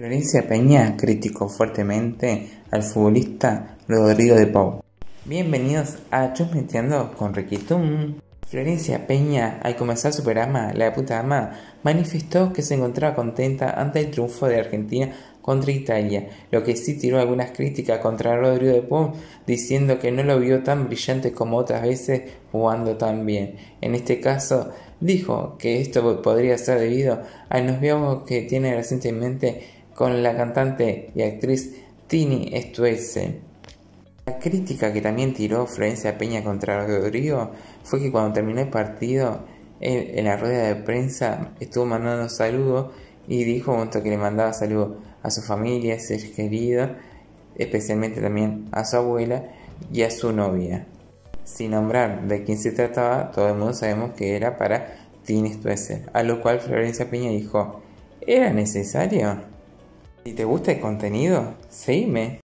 Florencia Peña criticó fuertemente al futbolista Rodrigo de Pau. Bienvenidos a Chusmeteando con Riquitum. Florencia Peña, al comenzar su programa La puta ama, manifestó que se encontraba contenta ante el triunfo de Argentina contra Italia, lo que sí tiró algunas críticas contra Rodrigo de Pau, diciendo que no lo vio tan brillante como otras veces jugando tan bien. En este caso, dijo que esto podría ser debido al noviazgo que tiene recientemente con la cantante y actriz Tini Stuesse. La crítica que también tiró Florencia Peña contra Rodrigo fue que cuando terminó el partido, en la rueda de prensa estuvo mandando saludos y dijo que le mandaba saludos a su familia, a sus queridos, especialmente también a su abuela y a su novia. Sin nombrar de quién se trataba, todo el mundo sabemos que era para Tini Stuesse, a lo cual Florencia Peña dijo, ¿era necesario? Si te gusta el contenido, seguime.